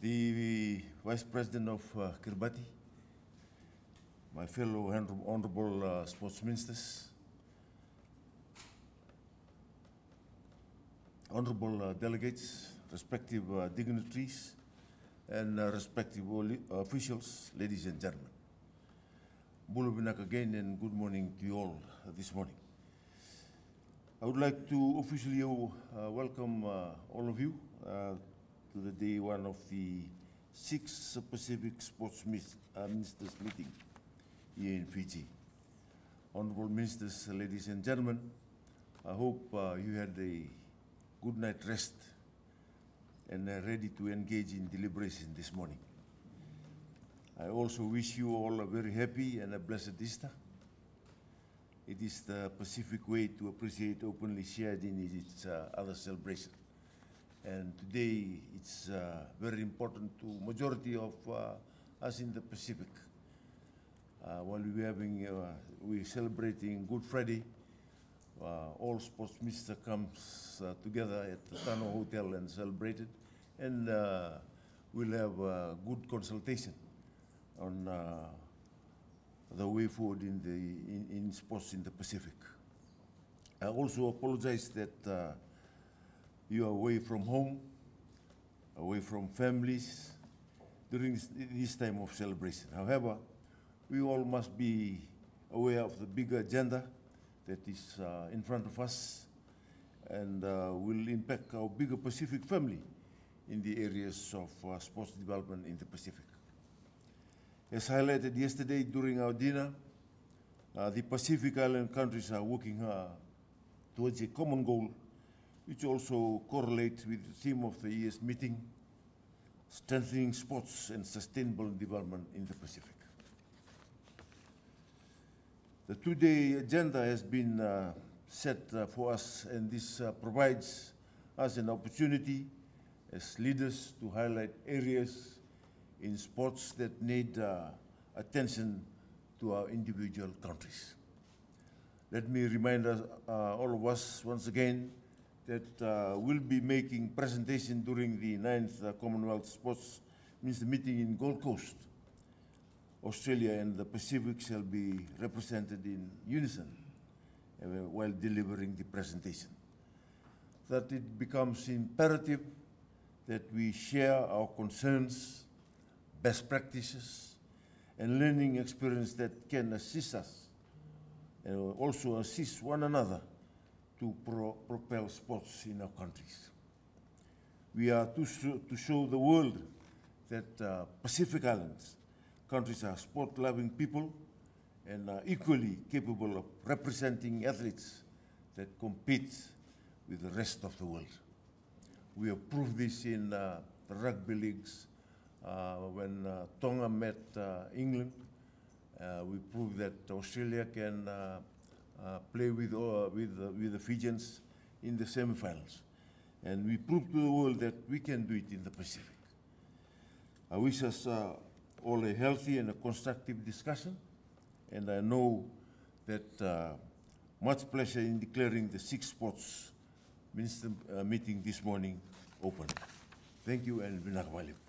the Vice President of uh, Kiribati, my fellow honor- honorable uh, sports ministers, honorable uh, delegates, respective uh, dignitaries, and uh, respective officials, ladies and gentlemen. Bula vinaka again and good morning to you all uh, this morning. I would like to officially uh, welcome uh, all of you uh, to the day one of the sixth Pacific Sports uh, Ministers meeting here in Fiji. Honorable Ministers, ladies and gentlemen, I hope uh, you had a good night rest and are ready to engage in deliberation this morning. I also wish you all a very happy and a blessed Easter. It is the Pacific way to appreciate openly shared in its uh, other celebration. And today it's uh, very important to majority of uh, us in the Pacific. Uh, while we having, uh, we celebrating Good Friday, uh, all sports minister comes uh, together at the Tanoa Hotel and celebrated, and we'll have a good consultation on the way forward in the in, in sports in the Pacific. I also apologize that you are away from home, away from families during this, time of celebration. However, we all must be aware of the bigger agenda that is uh, in front of us and uh, will impact our bigger Pacific family in the areas of uh, sports development in the Pacific. As highlighted yesterday during our dinner, uh, the Pacific Island countries are working uh, towards a common goal, which also correlates with the theme of the year's meeting, strengthening sports and sustainable development in the Pacific. The two-day agenda has been uh, set uh, for us, and this uh, provides us an opportunity as leaders to highlight areas in sports that need uh, attention to our individual countries. Let me remind us, uh, all of us once again that uh, we'll be making presentation during the 9th uh, Commonwealth Sports Minister meeting in Gold Coast. Australia and the Pacific shall be represented in unison uh, while delivering the presentation. That it becomes imperative that we share our concerns, best practices, and learning experience that can assist us and also assist one another to pro- propel sports in our countries. We are to, show, to show the world that uh, Pacific Islands countries are sport-loving people and are equally capable of representing athletes that compete with the rest of the world. We have proved this in uh, the rugby leagues uh, when uh, Tonga met uh, England. Uh, we proved that Australia can play with, uh, with, uh, with the Fijians in the semifinals. And we proved to the world that we can do it in the Pacific. I wish us uh, all a healthy and a constructive discussion, and I know that uh, much pleasure in declaring the six sports minister uh, meeting this morning open. Thank you and Vinagwali.